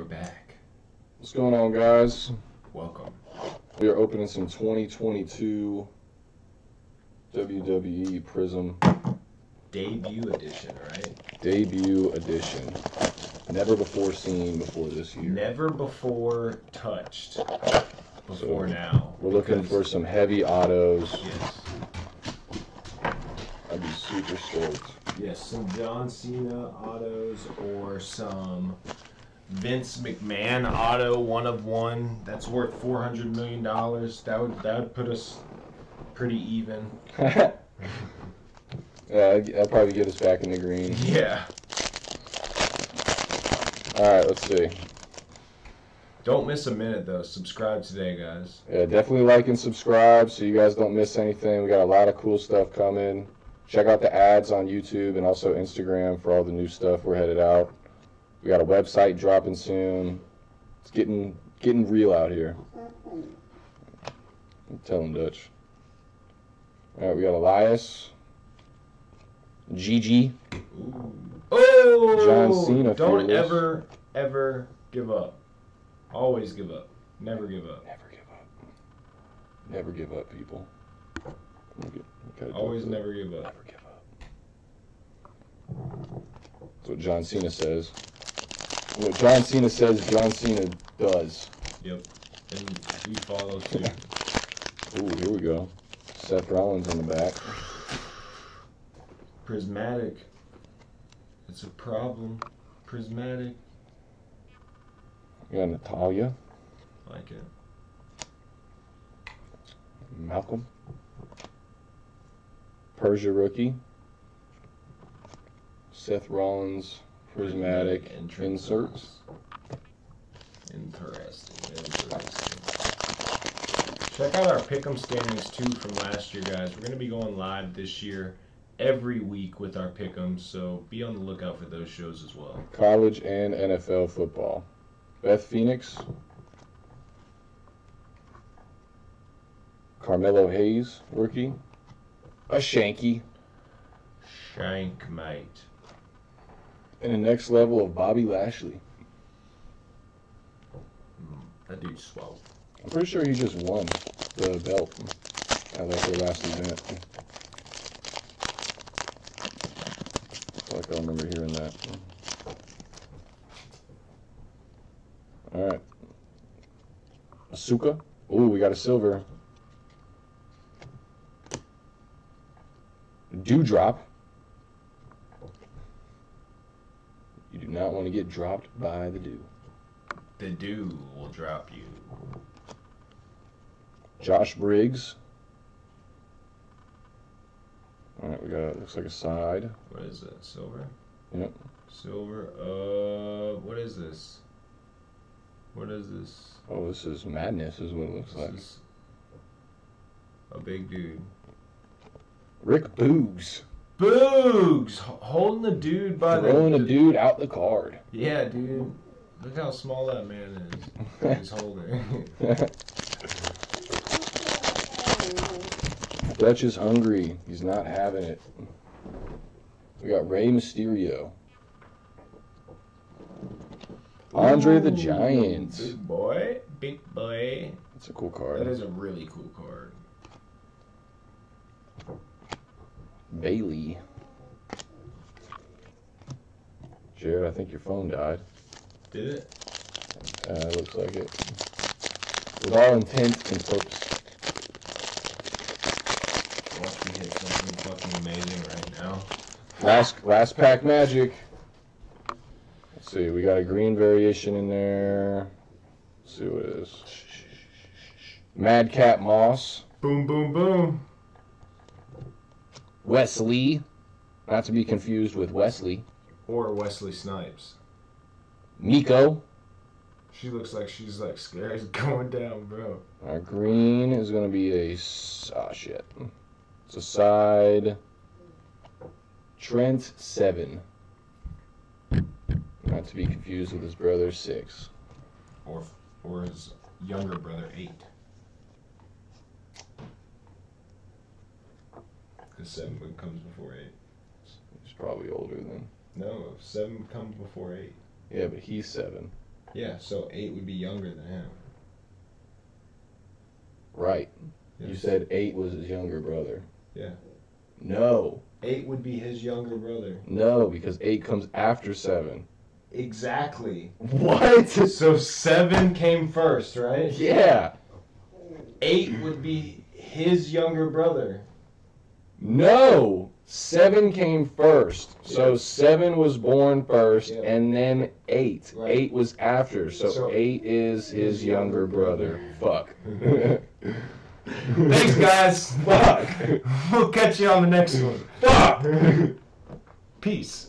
We're back. What's going on, guys? Welcome. We are opening some 2022 WWE Prizm Debut edition, right? debut edition. Never before seen before this year. Never before touched before So, now. We're looking for some heavy autos. Yes. I'd be super stoked. Yes, some John Cena autos or some Vince McMahon auto one of one that's worth four hundred million dollars. That would that would put us pretty even. yeah, that'd probably get us back in the green. Yeah. All right, let's see. Don't miss a minute though. Subscribe today, guys. Yeah, definitely like and subscribe so you guys don't miss anything. We got a lot of cool stuff coming. Check out the ads on YouTube and also Instagram for all the new stuff we're headed out. We got a website dropping soon. It's getting getting real out here. I'm telling Dutch. All right, we got Elias, Gigi, Oh, John Cena Don't fearless. ever, ever give up. Always give up. Never give up. Never give up. Never give up, people. At- Always never give up. Never give up. That's what John Cena says. What John Cena says, John Cena does. Yep. And we follow suit. Ooh, here we go. Seth Rollins on the back. Prismatic. It's a problem. Prismatic. We got Natalya, Like it. Malcolm, Persia rookie, Seth Rollins, prismatic inserts. Interesting. Interesting. Check out our pick'em standings too from last year, guys. We're gonna be going live this year every week with our pick'ems, so be on the lookout for those shows as well. College and NFL football. Beth Phoenix. Carmelo Hayes, rookie. A Shanky. Shank, mate. And the next level of Bobby Lashley. That dude's swell. I'm pretty sure he just won the belt at like their last event. I feel like I remember hearing that. Alright. Asuka. Ooh, we got a silver. Dewdrop. You do not want to get dropped by the dew. The dew will drop you. Josh Briggs. Alright, we got looks like a side. What is it? Silver? Yep. Silver. Uh, what is this? What is this? Oh, this is madness, is what it looks This like. is a big dude. Rick Boogs Boogs holding the dude by throwing the. dude out the card. Yeah, dude. Look how small that man is. He's holding. Dutch is hungry. He's not having it. We got Rey Mysterio. Andre the Giant. Big boy. Big boy. That's a cool card. That is a really cool card. Bayley. Jared, I think your phone died. Did it? Uh, looks like it. With all intent and purpose. Watch me hit something fucking amazing right now. Last last pack magic. Let's see, we got a green variation in there. Let's see what it is. Madcap Moss. Boom, boom, boom. Wesley. Not to be confused with Wesley. Or Wesley Snipes. Miko. She looks like she's like scared going down, bro. Our green is going to be a Ah, shit. It's a side. Trent 7. Not to be confused with his brother 6. Or or his younger brother eight. Because seven comes before eight. He's probably older than. No, seven comes before eight. Yeah, but he's 7. Yeah, so eight would be younger than him. Right. You said eight was his younger brother. Yeah. No, eight would be his younger brother. no, because eight comes after seven. Exactly. What? So seven came first, right? Yeah. Eight would be his younger brother. No. Seven came first. So seven was born first, Yeah. and then eight. Right. Eight was after. So, So- eight is his younger brother. Fuck. Thanks, guys. Fuck. We'll catch you on the next one. Fuck. Peace.